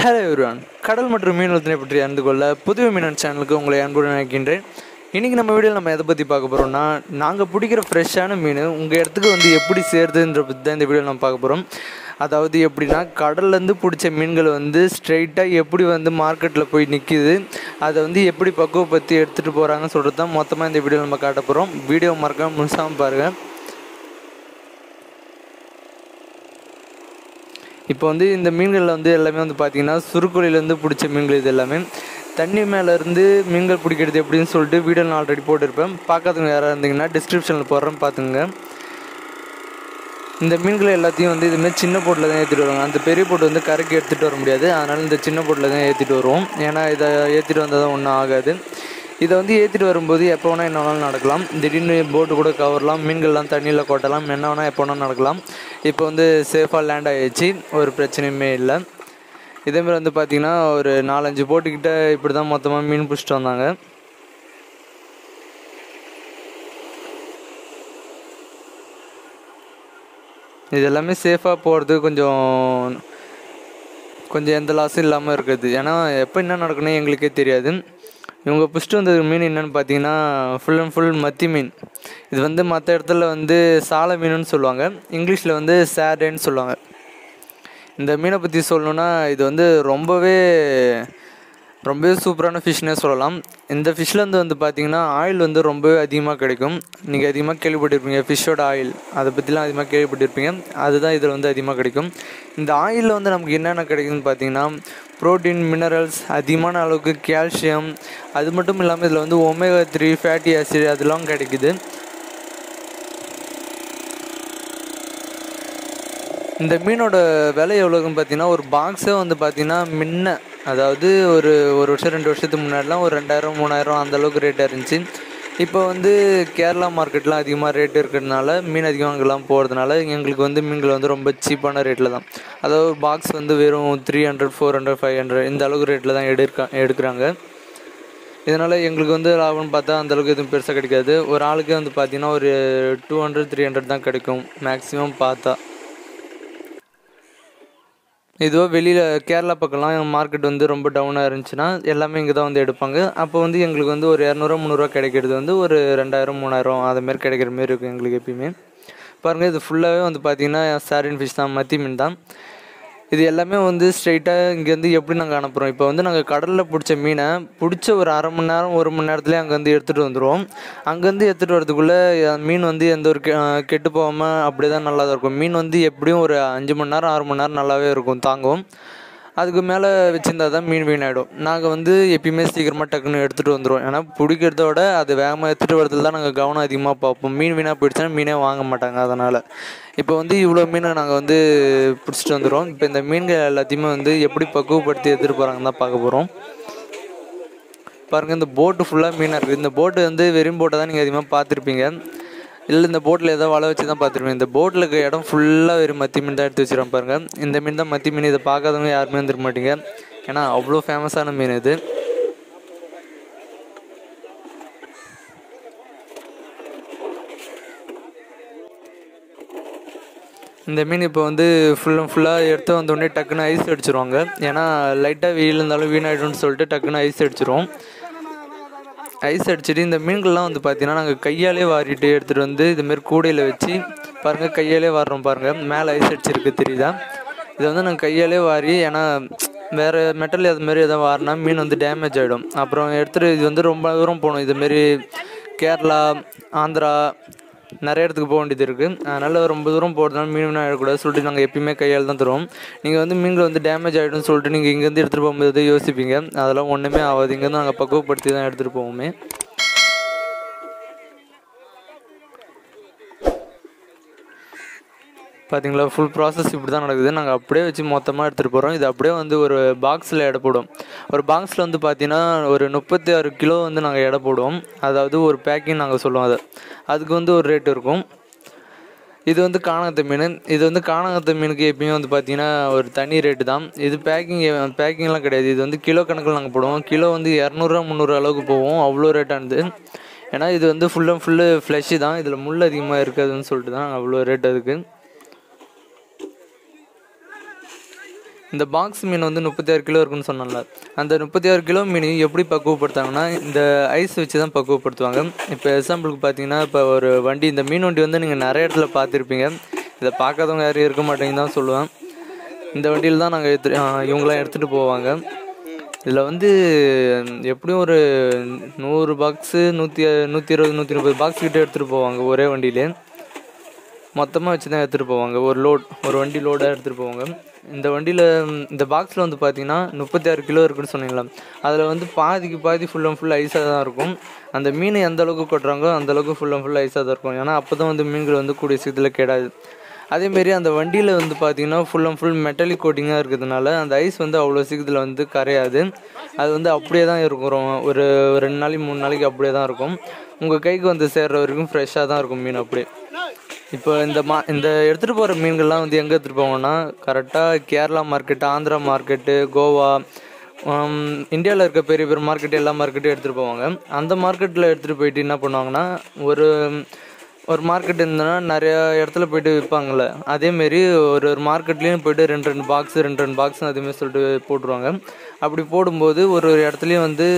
Hello everyone கடல் மற்றும் மீனவத்தினை பற்றி அறிந்து கொள்ள புதுவை மீனன் சேனலுக்கு உங்களை அன்புடன் நினைக்கின்றேன் இன்றைக்கி நம்ம வீடியோவில் நம்ம எதை பற்றி பார்க்க போகிறோம்னா நாங்கள் பிடிக்கிற ஃப்ரெஷ்ஷான மீன் உங்கள் இடத்துக்கு வந்து எப்படி சேருதுன்ற பற்றி தான் இந்த வீடியோவில் நம்ம பார்க்க போகிறோம் அதாவது எப்படின்னா கடல்லேருந்து பிடிச்ச மீன்கள் வந்து ஸ்ட்ரைட்டாக எப்படி வந்து மார்க்கெட்டில் போய் நிற்கிது அதை வந்து எப்படி பக்குவப்படுத்தி எடுத்துகிட்டு போகிறாங்கன்னு சொல்கிறது தான் மொத்தமாக இந்த வீடியோவில் நம்ம காட்ட போகிறோம் வீடியோ மறக்காமல் முழுசாமல் பாருங்கள் இப்போ வந்து இந்த மீன்களில் வந்து எல்லாமே வந்து பார்த்திங்கன்னா சுருக்குழிலேருந்து பிடிச்ச மீன்கள் இது எல்லாமே. தண்ணி மேலேருந்து மீன்கள் பிடிக்கிறது எப்படின்னு சொல்லிட்டு வீடியோ நான் ஆல்ரெடி போட்டிருப்பேன். பார்க்காதவங்க யாராக இருந்தீங்கன்னா டிஸ்கிரிப்ஷனில் போடுறேன் பார்த்துங்க இந்த மீன்கள் எல்லாத்தையும் வந்து இதுமாதிரி சின்ன போட்டில் தான் ஏற்றிட்டு வருவாங்க. அந்த பெரிய போட்டு வந்து கரைக்கு எடுத்துகிட்டு வர முடியாது. அதனால் இந்த சின்ன போட்டில் தான் ஏற்றிட்டு வருவோம். ஏன்னா இதை ஏற்றிட்டு வந்தால் தான் ஒன்றும் ஆகாது. இதை வந்து ஏற்றிட்டு வரும்போது எப்போ வேணால் என்ன வேணாலும் நடக்கலாம். திடீர்னு போட்டு கூட கவரலாம் மீன்கள்லாம் தண்ணியில் கொட்டலாம் என்ன வேணால் எப்போ வேணால் நடக்கலாம். இப்போ வந்து சேஃபாக லேண்ட் ஆகிடுச்சு ஒரு பிரச்சனையுமே இல்லை. இதேமாதிரி வந்து பார்த்திங்கன்னா ஒரு நாலஞ்சு போட்டுக்கிட்ட இப்படி தான் மொத்தமாக மீன் பிடிச்சிட்டு வந்தாங்க. இது எல்லாமே சேஃபாக போகிறது கொஞ்சம் கொஞ்சம் எந்த லாஸும் இல்லாமல் இருக்குது. ஏன்னா எப்போ என்ன நடக்கணும் எங்களுக்கே தெரியாது. இவங்க பிடிச்சிட்டு வந்தது மீன் என்னென்னு பார்த்தீங்கன்னா ஃபுல் அண்ட் ஃபுல் மத்தி மீன். இது வந்து மற்ற இடத்துல வந்து சாலை மீனுன்னு சொல்லுவாங்க. இங்கிலீஷில் வந்து சேடேன்னு சொல்லுவாங்க. இந்த மீனை பற்றி சொல்லணுன்னா இது வந்து ரொம்பவே ரொம்பவே சூப்பரான ஃபிஷ்னே சொல்லலாம். இந்த ஃபிஷ்லேருந்து வந்து பார்த்திங்கன்னா ஆயில் வந்து ரொம்பவே அதிகமாக கிடைக்கும். நீங்கள் அதிகமாக கேள்விப்பட்டிருப்பீங்க ஃபிஷ்ஷோட ஆயில் அதை பற்றிலாம் அதிகமாக கேள்விப்பட்டிருப்பீங்க. அதுதான் இதில் வந்து அதிகமாக கிடைக்கும். இந்த ஆயிலில் வந்து நமக்கு என்னென்ன கிடைக்குதுன்னு பார்த்தீங்கன்னா ப்ரோட்டீன் மினரல்ஸ் அதிகமான அளவுக்கு கால்சியம் அது மட்டும் இல்லாமல் இதில் வந்து ஒமேகா த்ரீ ஃபேட்டி ஆசிட் அதெல்லாம் கிடைக்குது. இந்த மீனோட விலை எவ்வளோக்குன்னு பார்த்தீங்கன்னா ஒரு பாக்ஸே வந்து பார்த்தீங்கன்னா முன்ன அதாவது ஒரு ஒரு வருஷம் ரெண்டு வருஷத்துக்கு முன்னாடிலாம் ஒரு ரெண்டாயிரம் மூணாயிரம் அந்த அளவுக்கு ரேட்டாக இருந்துச்சு. இப்போ வந்து கேரளா மார்க்கெட்லாம் அதிகமாக ரேட் இருக்கிறதுனால மீன் அதிகமாக அங்கெல்லாம் போகிறதுனால எங்களுக்கு வந்து மீன்கள் வந்து ரொம்ப சீப்பான ரேட்டில் தான். அதாவது பாக்ஸ் வந்து வெறும் three hundred four hundred five hundred இந்த அளவுக்கு ரேட்டில் தான் எடுக்க எடுக்கிறாங்க. இதனால் எங்களுக்கு வந்து லாபம்னு பார்த்தா அந்தளவுக்கு எதுவும் பெருசாக கிடைக்காது. ஒரு ஆளுக்கு வந்து பார்த்திங்கன்னா ஒரு டூ ஹண்ட்ரட் த்ரீ ஹண்ட்ரட் தான் கிடைக்கும். மேக்ஸிமம் பார்த்தா. இதுவோ வெளியில் கேரளா பக்கம்லாம் மார்க்கெட் வந்து ரொம்ப டவுனாக இருந்துச்சுன்னா எல்லாமே இங்கே தான் வந்து எடுப்பாங்க. அப்போ வந்து எங்களுக்கு வந்து ஒரு இரநூறுவா முந்நூறுரூவா கிடைக்கிறது வந்து ஒரு ரெண்டாயிரம் மூணாயிரம் அதுமாரி கிடைக்கிற மாரி இருக்கும் எங்களுக்கு எப்பயுமே. பாருங்கள் இது ஃபுல்லாகவே வந்து பார்த்திங்கன்னா சாரின் ஃபிஷ் தான் மத்தி மீன் தான். இது எல்லாமே வந்து ஸ்ட்ரைட்டாக இங்கேருந்து எப்படி நாங்கள் அனுப்புகிறோம் இப்போ வந்து நாங்கள் கடலில் பிடிச்ச மீனை பிடிச்ச ஒரு அரை மணி நேரம் ஒரு மணி நேரத்துலேயே அங்கேருந்து எடுத்துகிட்டு வந்துடுவோம் அங்கேருந்து எடுத்துகிட்டு வரதுக்குள்ளே மீன் வந்து எந்த ஒரு கெட்டு போகாமல் அப்படியே தான் நல்லா தான் இருக்கும். மீன் வந்து எப்படியும் ஒரு அஞ்சு மணி நேரம் ஆறு மணி நேரம் நல்லாவே இருக்கும் தாங்கும் அதுக்கு மேலே வச்சுருந்தா தான் மீன் வீணாயிடும். நாங்கள் வந்து எப்பயுமே சீக்கிரமாக டக்குன்னு எடுத்துகிட்டு வந்துடுவோம் ஏன்னா பிடிக்கிறத விட அது வேகமாக எடுத்துகிட்டு வரதுல தான் நாங்கள் கவனம் அதிகமாக பார்ப்போம். மீன் வீணாக போயிடுச்சுன்னா மீனே வாங்க மாட்டாங்க அதனால். இப்போ வந்து இவ்வளோ மீனை நாங்கள் வந்து பிடிச்சிட்டு வந்துடுவோம் இப்போ இந்த மீன்கள் எல்லாத்தையுமே வந்து எப்படி பக்குவப்படுத்தி எடுத்துகிட்டு போகிறாங்கன்னு தான் பார்க்க போகிறோம் பாருங்கள் இந்த போட்டு ஃபுல்லாக மீனாக இருக்குது இந்த போட்டு வந்து வெறும் போட்டை தான் நீங்கள் அதிகமாக பார்த்துருப்பீங்க. இல்லை இந்த போட்டில் ஏதோ வலை வச்சு தான் பார்த்துருப்பேன். இந்த போட்டில் இருக்க இடம் ஃபுல்லாக வெறும் மத்தி மீன் தான் எடுத்து வச்சுருவோம் பாருங்கள் இந்த மீன் தான் மத்தி மீன். இதை பார்க்காதவங்க யாருமே வந்துருக்க மாட்டீங்க. ஏன்னா அவ்வளோ ஃபேமஸான மீன் இது. இந்த மீன் இப்போ வந்து ஃபுல் அண்ட் ஃபுல்லாக எடுத்து வந்தோடனே டக்குன்னு ஐஸ் அடிச்சிருவாங்க. ஏன்னா லைட்டாக வெயில் இருந்தாலும் வீணாயிடும்னு சொல்லிட்டு டக்குன்னு ஐஸ் அடிச்சிருவோம் ஐஸ் அடிச்சுட்டு இந்த மீன்கள்லாம் வந்து பார்த்தீங்கன்னா நாங்கள் கையாலே வாரிட்டு எடுத்துகிட்டு வந்து இதுமாரி கூடையில் வச்சு பாருங்கள் கையாலே வாடுறோம் பாருங்கள் மேலே ஐஸ் அடிச்சிருக்கு தெரியுதா? இதை வந்து நாங்கள் கையாலே வாரி ஏன்னா வேறு மெட்டல் அதுமாரி எதாவது வாரினா மீன் வந்து டேமேஜ் ஆகிடும் அப்புறம் எடுத்துகிட்டு இது வந்து ரொம்ப தூரம் போகணும். இதுமாரி கேரளா ஆந்திரா நிறைய இடத்துக்கு போக வேண்டியது இருக்குது அதனால் ரொம்ப தூரம் போகிறதுனால மீன் வீணாக ஆகிடக்கூடாது சொல்லிட்டு நாங்கள் எப்பயுமே கையால் தான் தருவோம். நீங்கள் வந்து மீன்கள் வந்து டேமேஜ் ஆகிடும்னு சொல்லிட்டு நீங்கள் இங்கேருந்து எடுத்துகிட்டு போகும்போது யோசிப்பீங்க. அதெல்லாம் ஒன்றுமே ஆகாது. இங்கேருந்து நாங்கள் பக்குவப்படுத்தி தான் எடுத்துகிட்டு போவோமே. பார்த்தீங்களா ஃபுல் ப்ராசஸ் இப்படி தான் நடக்குது. நாங்கள் அப்படியே வச்சு மொத்தமாக எடுத்துகிட்டு போகிறோம் இது அப்படியே வந்து ஒரு பாக்ஸில் எடை போடுவோம் ஒரு பாக்ஸில் வந்து பார்த்தீங்கன்னா ஒரு முப்பத்தி ஆறு கிலோ வந்து நாங்கள் எடை போடுவோம். அதாவது ஒரு பேக்கிங் நாங்கள் சொல்லுவோம் அதை. அதுக்கு வந்து ஒரு ரேட் இருக்கும். இது வந்து காணகத்தை மீன். இது வந்து காணகத்தை மீனுக்கு எப்பயும் வந்து பார்த்திங்கன்னா ஒரு தனி ரேட்டு தான். இது பேக்கிங் பேக்கிங்லாம் கிடையாது. இது வந்து கிலோ கணக்கில் நாங்கள் போடுவோம். கிலோ வந்து இரநூறுவா முந்நூறு அளவுக்கு போவோம் அவ்வளோ ரேட்டானது ஏன்னா இது வந்து ஃபுல் அண்ட் ஃபுல்லு ஃப்ளெஷ்ஷு தான். இதில் முள் அதிகமாக இருக்காதுன்னு சொல்லிட்டு தான் அவ்வளோ ரேட் அதுக்கு. இந்த பாக்ஸ் மீன் வந்து முப்பத்தாறு கிலோ இருக்குன்னு சொன்னால அந்த முப்பத்தாறு கிலோ மீன் எப்படி பக்குவப்படுத்தாங்கன்னா இந்த ஐஸ் வச்சு தான் பக்குவப்படுத்துவாங்க. இப்போ எக்ஸாம்பிளுக்கு பார்த்தீங்கன்னா இப்போ ஒரு வண்டி இந்த மீன் வண்டி வந்து நீங்கள் நிறைய இடத்துல பார்த்துருப்பீங்க. இதை பார்க்காதவங்க யாரும் இருக்க மாட்டேங்குன்னு தான் சொல்லுவேன். இந்த வண்டியில் தான் நாங்கள் எடுத்து இவங்களாம் எடுத்துகிட்டு போவாங்க. இதில் வந்து எப்படியும் ஒரு நூறு பாக்ஸு நூற்றி நூற்றி இருபது நூற்றி முப்பது பாக்ஸ் கிட்ட எடுத்துகிட்டு போவாங்க ஒரே வண்டியிலே. மொத்தமாக வச்சு தான் எடுத்துகிட்டு போவாங்க. ஒரு லோட் ஒரு வண்டி லோடாக எடுத்துகிட்டு போவாங்க. இந்த வண்டியில் இந்த பாக்ஸில் வந்து பார்த்தீங்கன்னா முப்பத்தி ஆறு கிலோ இருக்குன்னு சொன்னீங்களா அதில் வந்து பாதிக்கு பாதி ஃபுல் அண்ட் ஃபுல் ஐஸாக தான் இருக்கும். அந்த மீன் எந்த அளவுக்கு கொட்டுறாங்களோ அந்த அளவுக்கு ஃபுல் அண்ட் ஃபுல் ஐஸாக தான் இருக்கும். ஏன்னா அப்போ தான் வந்து மீன்கள் வந்து கூடிய சீக்கிரத்தில் கேடாது. அதேமாரி அந்த வண்டியில் வந்து பார்த்தீங்கன்னா ஃபுல் அண்ட் ஃபுல் மெட்டலிக் கோட்டிங்காக இருக்கிறதுனால அந்த ஐஸ் வந்து அவ்வளோ சீக்கிரத்தில் வந்து கரையாது. அது வந்து அப்படியே தான் இருக்கும். ஒரு ரெண்டு நாளைக்கு மூணு நாளைக்கு அப்படியே தான் இருக்கும். உங்கள் கைக்கு வந்து சேர்ற வரைக்கும் ஃப்ரெஷ்ஷாக தான் இருக்கும் மீன் அப்படியே. இப்போ இந்த மா இந்த எடுத்துகிட்டு போகிற மீன்கள்லாம் வந்து எங்கே எடுத்துகிட்டு போவோம்னா கரெக்டாக கேரளா மார்க்கெட்டு ஆந்திரா மார்க்கெட்டு கோவா இந்தியாவில் இருக்க பெரிய பெரிய மார்க்கெட்டு எல்லா மார்க்கெட்டும் எடுத்துகிட்டு போவாங்க. அந்த மார்க்கெட்டில் எடுத்துகிட்டு போயிட்டு என்ன பண்ணுவாங்கன்னா ஒரு ஒரு மார்க்கெட் இருந்ததுன்னா நிறையா இடத்துல போயிட்டு விற்பாங்கள்ல அதேமாரி ஒரு ஒரு மார்க்கெட்லேயும் போயிட்டு ரெண்டு ரெண்டு பாக்ஸ் ரெண்டு ரெண்டு பாக்ஸ் அதேமாரி சொல்லிட்டு போட்டுருவாங்க. அப்படி போடும்போது ஒரு ஒரு இடத்துலையும் வந்து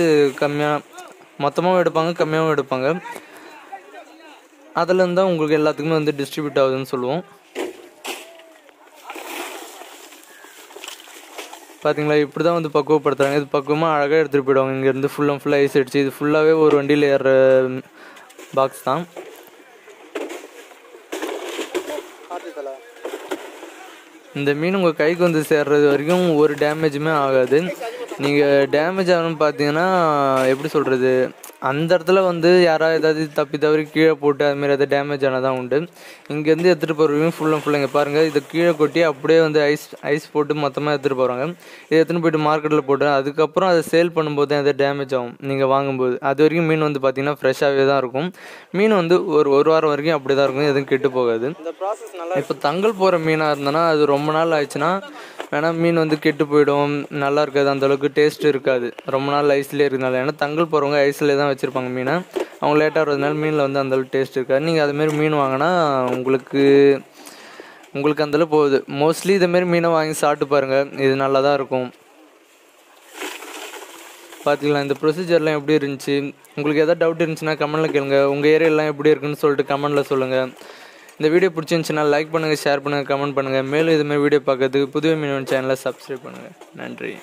கம்மியாக மொத்தமாகவும் எடுப்பாங்க கம்மியாகவும் எடுப்பாங்க. அதுலேருந்து தான் உங்களுக்கு எல்லாத்துக்குமே வந்து டிஸ்ட்ரிபியூட் ஆகுதுன்னு சொல்லுவோம். பார்த்தீங்களா இப்படி தான் வந்து பக்குவப்படுத்துகிறாங்க இது பக்குவமாக அழகாக எடுத்துகிட்டு போயிடுவாங்க. இங்கேருந்து ஃபுல் அண்ட் ஃபுல்லாக ஐஸ் அடிச்சு இது ஃபுல்லாகவே ஒரு வண்டியில் ஏற பாக்ஸ் தான். இந்த மீன் உங்கள் கைக்கு வந்து சேர்றது வரைக்கும் ஒரு டேமேஜுமே ஆகாது. நீங்கள் டேமேஜ் ஆகணும்னு பார்த்தீங்கன்னா எப்படி சொல்கிறது அந்த இடத்துல வந்து யாராவது ஏதாவது தப்பி தவறி கீழே போட்டு அதுமாரி ஏதாவது டேமேஜ் ஆனதான் உண்டு. இங்கேருந்து எடுத்துகிட்டு போகிறவங்க ஃபுல் அண்ட் ஃபுல் இங்கே பாருங்கள் இதை கீழே கொட்டி அப்படியே வந்து ஐஸ் ஐஸ் போட்டு மொத்தமாக எடுத்துகிட்டு போகிறாங்க இதை எடுத்துன்னு போயிட்டு மார்க்கெட்டில் போட்டு அதுக்கப்புறம் அதை சேல் பண்ணும்போது தான் எதாவது டேமேஜ் ஆகும். நீங்கள் வாங்கும்போது. அது வரைக்கும் மீன் வந்து பார்த்தீங்கன்னா ஃப்ரெஷ்ஷாகவே தான் இருக்கும். மீன் வந்து ஒரு ஒரு வாரம் வரைக்கும் அப்படி தான் இருக்கும். எதுவும் கெட்டு போகாது. இப்போ தங்கல் போகிற மீனாக இருந்தனா அது ரொம்ப நாள் ஆயிடுச்சுன்னா வேணால் மீன் வந்து கெட்டு போயிடும் நல்லா இருக்காது அந்த அளவுக்கு டேஸ்ட் இருக்காது. ரொம்ப நாள் ஐஸ்லேயே இருக்கிறதுனால ஏன்னா தங்கல் போகிறவங்க ஐஸ்லேயே தான் வச்சுருப்பாங்க மீனை. அவங்க லேட்டாக வரதுனால மீனில் வந்து அந்த அளவுக்கு டேஸ்ட் இருக்காது. நீங்கள் அதுமாரி மீன் வாங்கினா உங்களுக்கு உங்களுக்கு அந்தளவு போகுது. மோஸ்ட்லி இதுமாரி மீனை வாங்கி சாப்பிட்டு பாருங்கள் இது நல்லா தான் இருக்கும். பார்த்துக்கலாம் இந்த ப்ரொசீஜர்லாம் எப்படி இருந்துச்சு? உங்களுக்கு எதாவது டவுட் இருந்துச்சுன்னா கமெண்ட்டில் கேளுங்க. உங்கள் ஏரியாலாம் எப்படி இருக்குன்னு சொல்லிட்டு கமெண்ட்டில் சொல்லுங்கள் இந்த வீடியோ பிடிச்சிருந்துச்சுன்னா லைக் பண்ணுங்கள் ஷேர் பண்ணுங்கள் கமெண்ட் பண்ணுங்கள் மேலும் இதுமாதிரி வீடியோ பார்க்கறதுக்கு புதுவை மீனவன் சேனலை சப்ஸ்கிரைப் பண்ணுங்கள் நன்றி.